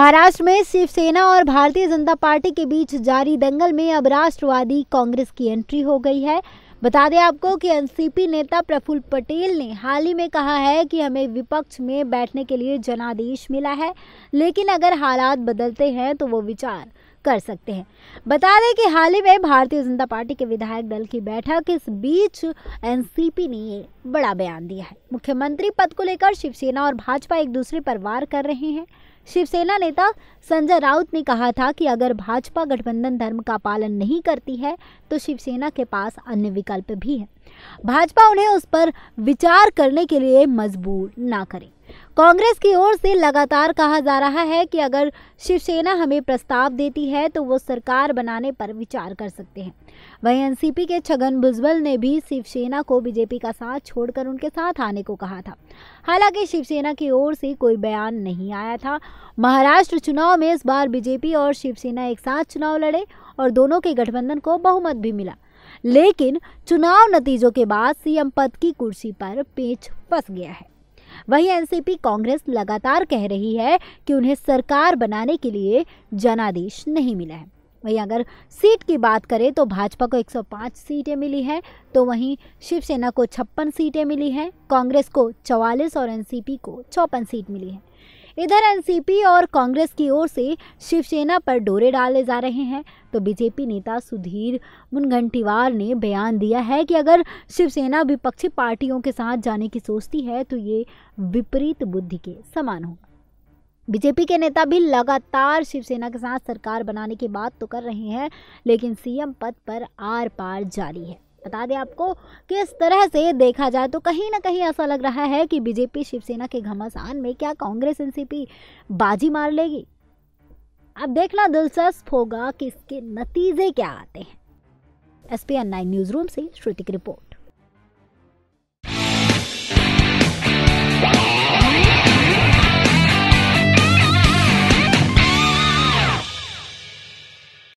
महाराष्ट्र में शिवसेना और भारतीय जनता पार्टी के बीच जारी दंगल में अब राष्ट्रवादी कांग्रेस की एंट्री हो गई है। बता दें आपको कि एनसीपी नेता प्रफुल्ल पटेल ने हाल ही में कहा है कि हमें विपक्ष में बैठने के लिए जनादेश मिला है, लेकिन अगर हालात बदलते हैं तो वो विचार कर सकते हैं। बता दें कि हाल ही में भारतीय जनता पार्टी के विधायक दल की बैठक, इस बीच एनसीपी ने ये बड़ा बयान दिया है। मुख्यमंत्री पद को लेकर शिवसेना और भाजपा एक दूसरे पर वार कर रहे हैं। शिवसेना नेता संजय राउत ने कहा था कि अगर भाजपा गठबंधन धर्म का पालन नहीं करती है तो शिवसेना के पास अन्य विकल्प भी हैं। भाजपा उन्हें उस पर विचार करने के लिए मजबूर ना करे। कांग्रेस की ओर से लगातार कहा जा रहा है कि अगर शिवसेना हमें प्रस्ताव देती है तो वो सरकार बनाने पर विचार कर सकते हैं। वहीं एनसीपी के छगन भुजबल ने भी शिवसेना को बीजेपी का साथ छोड़कर उनके साथ आने को कहा था। हालाँकि शिवसेना की ओर से कोई बयान नहीं आया था। महाराष्ट्र चुनाव में इस बार बीजेपी और शिवसेना एक साथ चुनाव लड़े और दोनों के गठबंधन को बहुमत भी मिला। लेकिन चुनाव नतीजों के बाद सीएम पद की कुर्सी पर पेच फंस गया है। वहीं एनसीपी कांग्रेस लगातार कह रही है कि उन्हें सरकार बनाने के लिए जनादेश नहीं मिला है। वहीं अगर सीट की बात करें तो भाजपा को 105 सीटें मिली हैं तो वहीं शिवसेना को छप्पन सीटें मिली हैं, कांग्रेस को 44 और एनसीपी को चौपन सीट मिली है। इधर एनसीपी और कांग्रेस की ओर से शिवसेना पर डोरे डाले जा रहे हैं। तो बीजेपी नेता सुधीर मुनगंटीवार ने बयान दिया है कि अगर शिवसेना विपक्षी पार्टियों के साथ जाने की सोचती है तो ये विपरीत बुद्धि के समान होगा। बीजेपी के नेता भी लगातार शिवसेना के साथ सरकार बनाने की बात तो कर रहे हैं, लेकिन सीएम पद पर आर पार जारी है। बता दें आपको, किस तरह से देखा जाए तो कहीं ना कहीं ऐसा लग रहा है कि बीजेपी शिवसेना के घमासान में क्या कांग्रेस एनसीपी बाजी मार लेगी। अब देखना दिलचस्प होगा कि इसके नतीजे क्या आते हैं। S P N nine newsroom से श्रुतिक रिपोर्ट।